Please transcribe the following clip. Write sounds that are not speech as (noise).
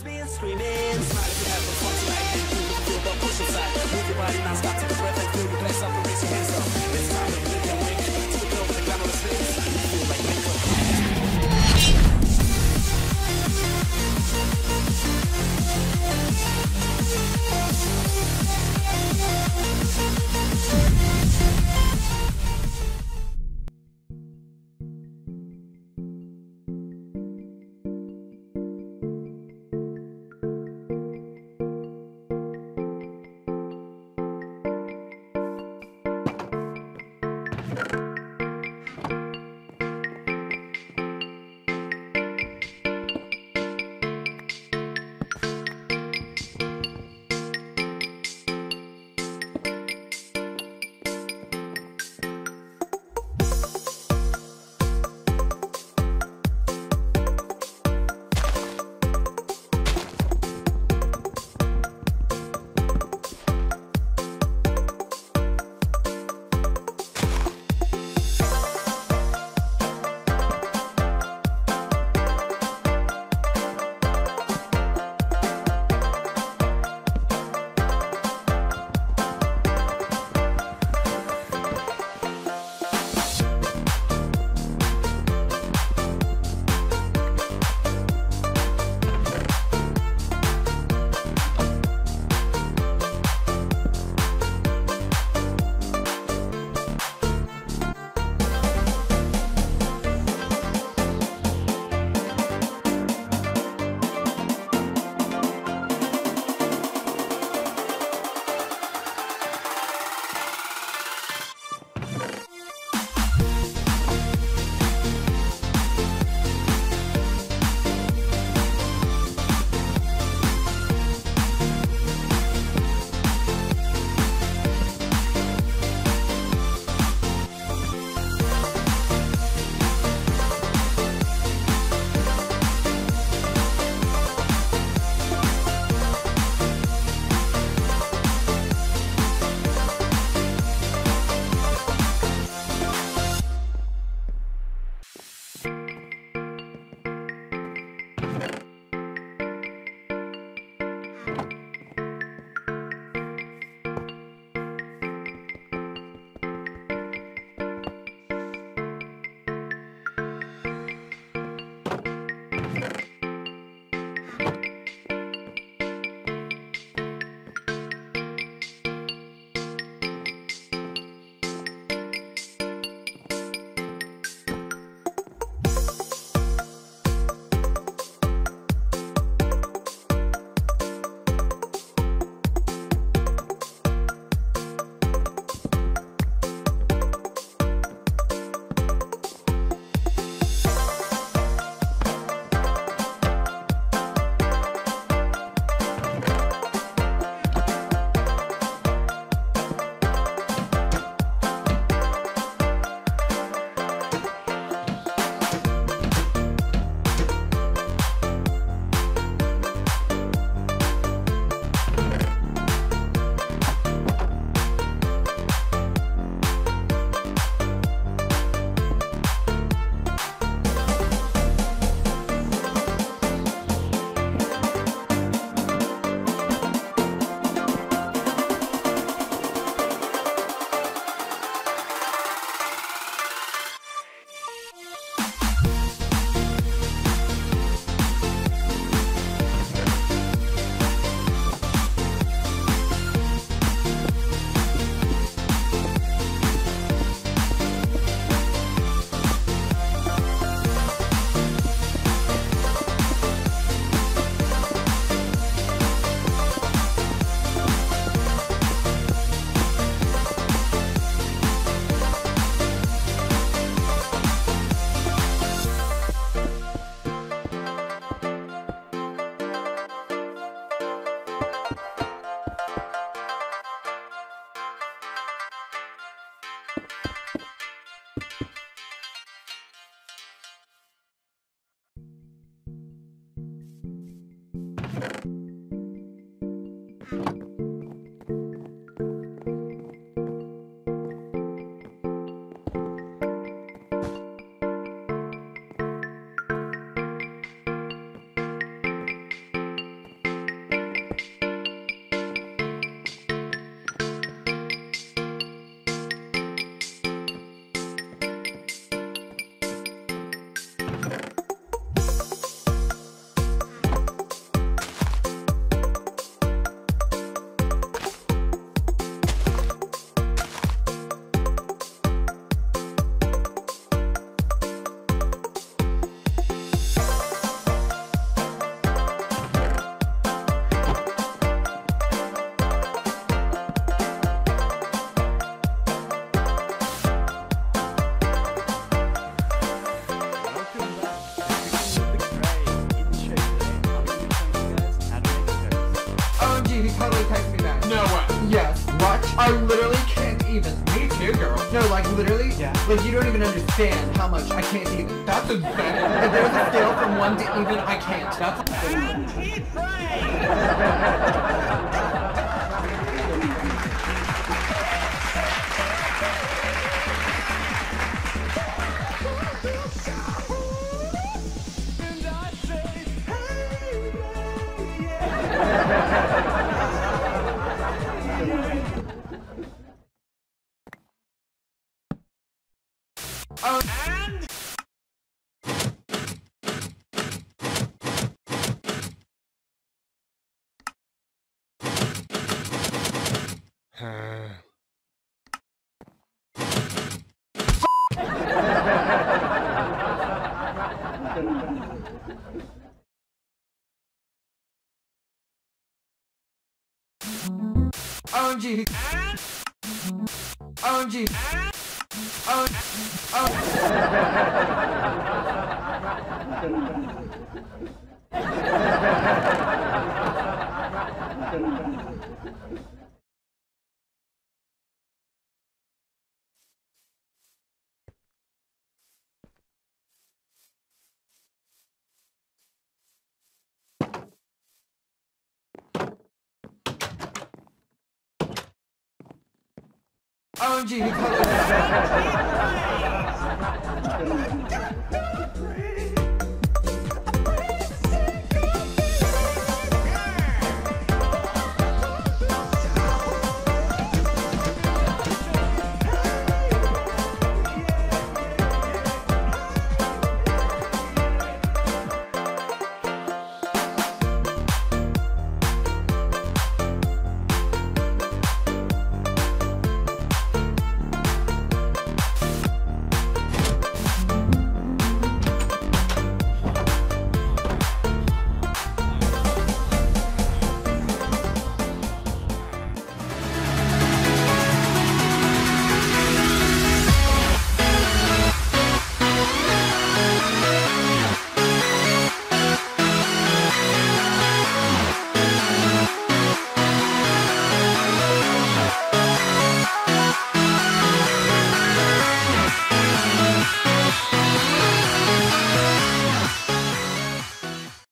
spin, screaming. Smile if you have the fun tonight. Feel the push inside. Move your body now, stop to you I literally can't even. Me too, girl. No, like literally. Yeah. Like you don't even understand how much I can't even. That's insane. If there's a scale from one to even, I can't. That's (laughs) OMG. (laughs) OMG. Oh, oh. (laughs) (laughs) Onde? (laughs) (laughs)